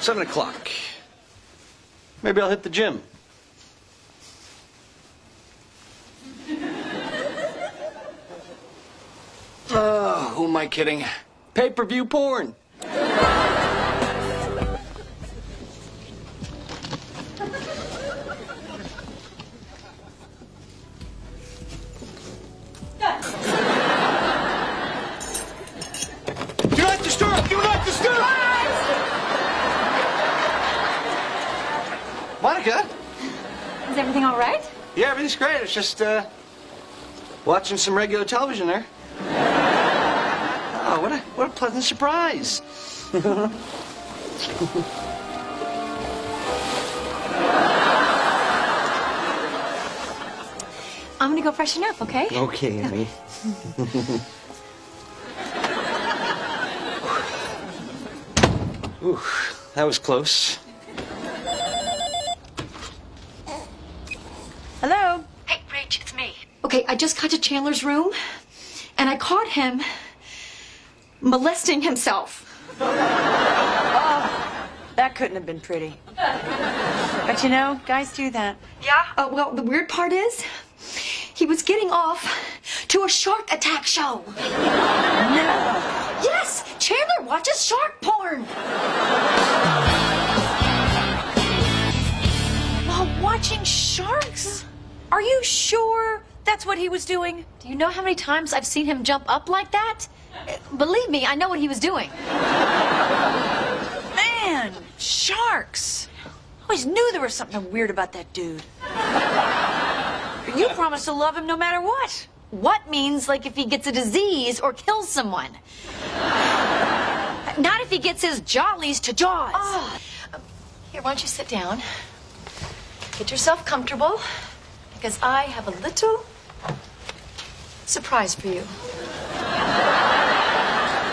Seven o'clock. Maybe I'll hit the gym. Oh, who am I kidding? Pay per view porn. Is everything all right? Yeah, everything's great. It's just, uh, watching some regular television there. Oh, what a, what a pleasant surprise. I'm gonna go freshen up, okay? Okay, Amy. Ooh, that was close. Hello? Hey, Rach, it's me. Okay, I just got to Chandler's room, and I caught him molesting himself. That couldn't have been pretty. But you know, guys do that. Yeah? Uh, well, the weird part is, he was getting off to a shark attack show. No. Yes, Chandler watches shark porn. While watching sharks? Are you sure that's what he was doing? Do you know how many times I've seen him jump up like that? Believe me, I know what he was doing. Man, sharks. I always knew there was something weird about that dude. You promised to love him no matter what. What means like if he gets a disease or kills someone? Not if he gets his jollies to jaws. Oh. Here, why don't you sit down? Get yourself comfortable, because I have a little surprise for you.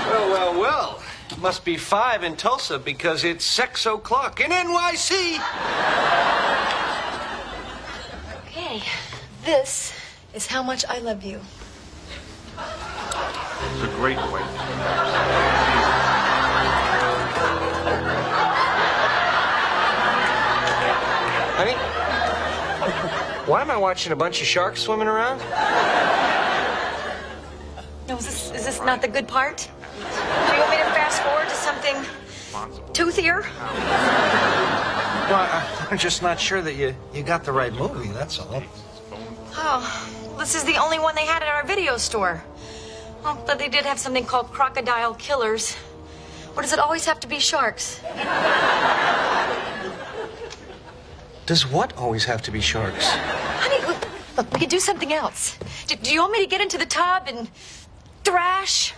Well, well, well. It must be five in Tulsa because it's six o'clock in NYC. Okay, this is how much I love you. It's a great wife. Honey? Why am I watching a bunch of sharks swimming around? No, is this, is this not the good part? Do you want me to fast forward to something toothier? Well, I'm just not sure that you, you got the right movie, that's all. Oh, this is the only one they had at our video store. Well, but they did have something called Crocodile Killers. Or does it always have to be sharks? Does what always have to be sharks? Honey, look, look, we could do something else. Do, do you want me to get into the tub and thrash?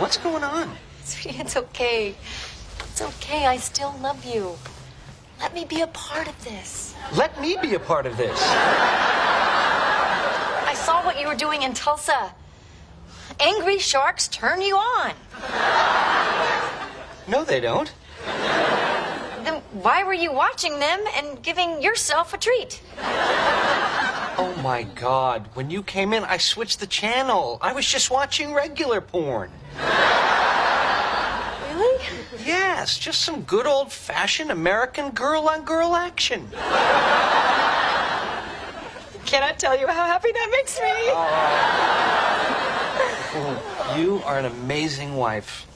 What's going on? Sweetie, it's okay. It's okay. I still love you. Let me be a part of this. Let me be a part of this. I saw what you were doing in Tulsa. Angry sharks turn you on. No, they don't. Then why were you watching them and giving yourself a treat? Oh my god. When you came in, I switched the channel. I was just watching regular porn. Really? Yes, just some good old fashioned American girl on girl action. Can I tell you how happy that makes me. You are an amazing wife.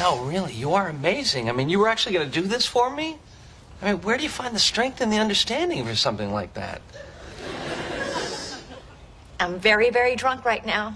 No, really, you are amazing. I mean, you were actually going to do this for me? I mean, where do you find the strength and the understanding for something like that? I'm very, very drunk right now.